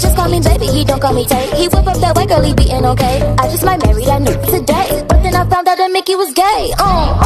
just call me baby, he don't call me Tay. He whip up that white girl, he beating okay. I just might marry that new today. But then I found out that Mickey was gay. Uh.